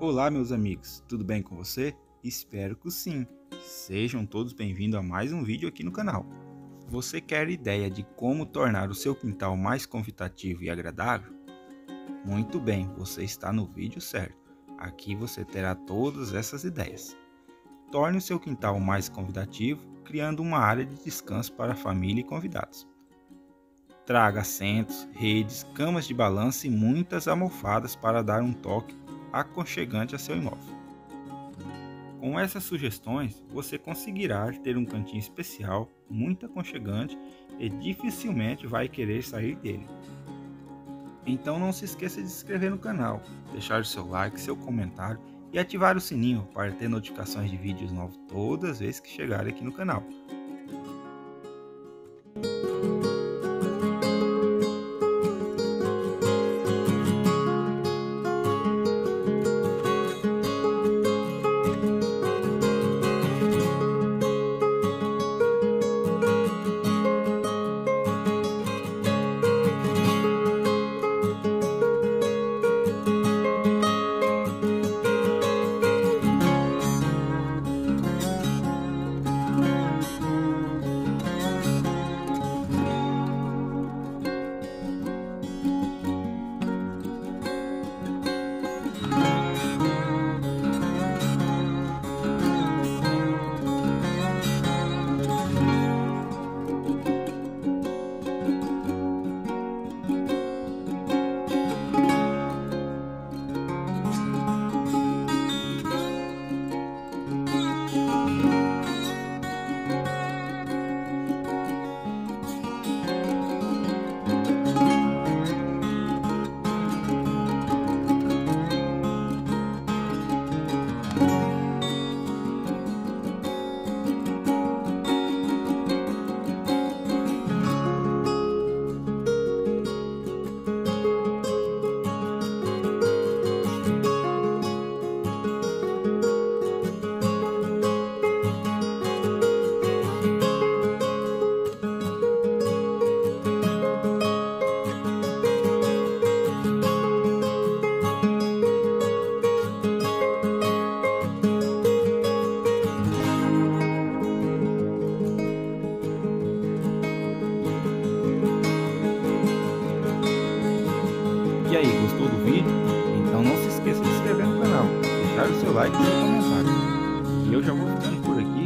Olá, meus amigos, tudo bem com você? Espero que sim. Sejam todos bem-vindos a mais um vídeo aqui no canal. Você quer ideia de como tornar o seu quintal mais convidativo e agradável? Muito bem, você está no vídeo certo. Aqui você terá todas essas ideias. Torne o seu quintal mais convidativo, criando uma área de descanso para a família e convidados. Traga assentos, redes, camas de balanço e muitas almofadas para dar um toque aconchegante a seu imóvel. Com essas sugestões, você conseguirá ter um cantinho especial, muito aconchegante e dificilmente vai querer sair dele. Então não se esqueça de se inscrever no canal, deixar o seu like, seu comentário e ativar o sininho para ter notificações de vídeos novos todas as vezes que chegarem aqui no canal. Vídeo? Então não se esqueça de se inscrever no canal, deixar o seu like e seu comentário. E eu já vou ficando por aqui